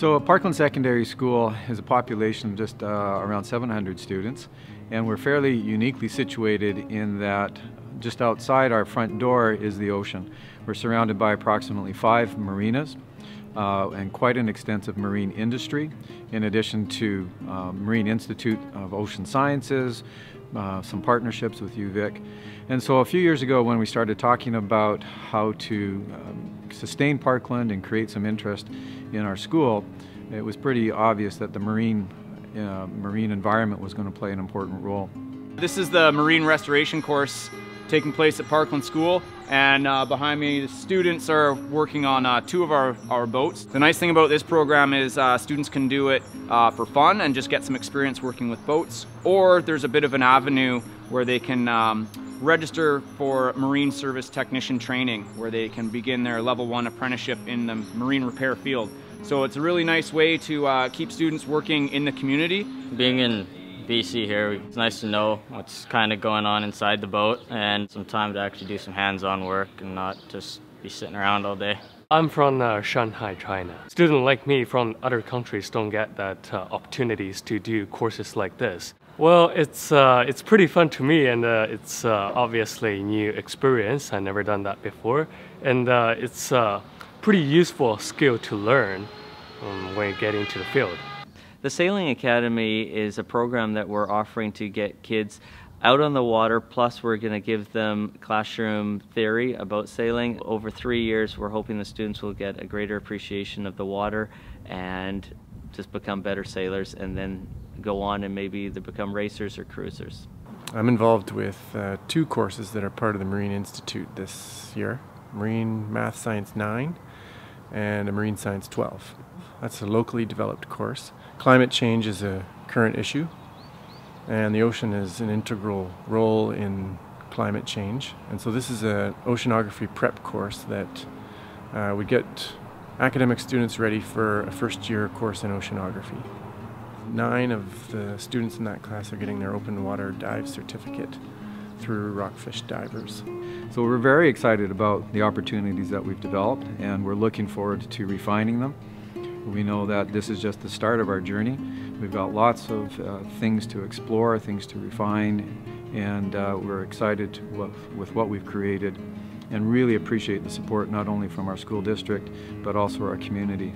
So Parkland Secondary School has a population of just uh, around 700 students and we're fairly uniquely situated in that just outside our front door is the ocean. We're surrounded by approximately five marinas uh, and quite an extensive marine industry, in addition to uh, Marine Institute of Ocean Sciences, uh, some partnerships with UVic. And so a few years ago when we started talking about how to um, sustain Parkland and create some interest in our school, it was pretty obvious that the marine, uh, marine environment was going to play an important role. This is the marine restoration course taking place at Parkland School and uh, behind me the students are working on uh, two of our, our boats. The nice thing about this program is uh, students can do it uh, for fun and just get some experience working with boats or there's a bit of an avenue where they can um, register for marine service technician training where they can begin their level one apprenticeship in the marine repair field. So it's a really nice way to uh, keep students working in the community. Being in BC here. It's nice to know what's kind of going on inside the boat and some time to actually do some hands-on work and not just be sitting around all day. I'm from uh, Shanghai, China. Students like me from other countries don't get that uh, opportunities to do courses like this. Well, it's uh, it's pretty fun to me, and uh, it's uh, obviously a new experience. I've never done that before, and uh, it's a pretty useful skill to learn um, when you get into the field. The Sailing Academy is a program that we're offering to get kids out on the water, plus we're going to give them classroom theory about sailing. Over three years, we're hoping the students will get a greater appreciation of the water and just become better sailors and then go on and maybe either become racers or cruisers. I'm involved with uh, two courses that are part of the Marine Institute this year, Marine Math Science 9 and a Marine Science 12. That's a locally developed course. Climate change is a current issue, and the ocean is an integral role in climate change. And so this is an oceanography prep course that uh, would get academic students ready for a first year course in oceanography. Nine of the students in that class are getting their open water dive certificate through Rockfish Divers. So we're very excited about the opportunities that we've developed and we're looking forward to refining them. We know that this is just the start of our journey. We've got lots of uh, things to explore, things to refine, and uh, we're excited with, with what we've created and really appreciate the support not only from our school district but also our community.